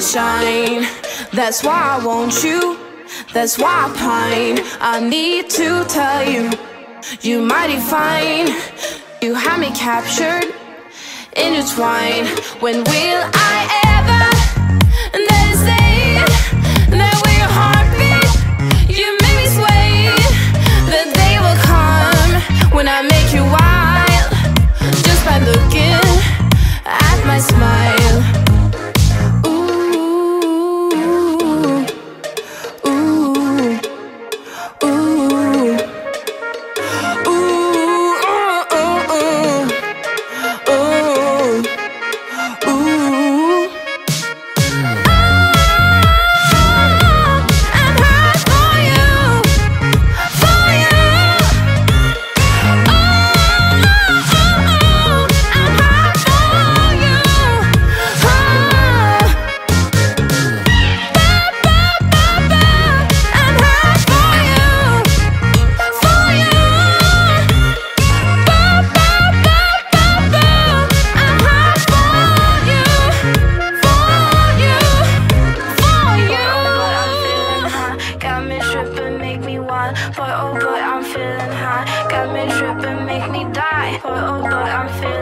shine. That's why I want you. That's why I pine. I need to tell you, you mighty fine. You have me captured, intertwined. When will I ever that a heartbeat? You make me sway. The day will come when I make you wild just by looking at my smile. Got me tripping, make me die. Boy, oh boy, I'm feeling